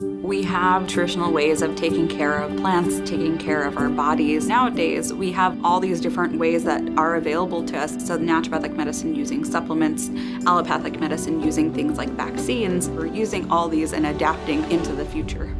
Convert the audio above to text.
We have traditional ways of taking care of plants, taking care of our bodies. Nowadays, we have all these different ways that are available to us. So, naturopathic medicine using supplements, allopathic medicine using things like vaccines. We're using all these and adapting into the future.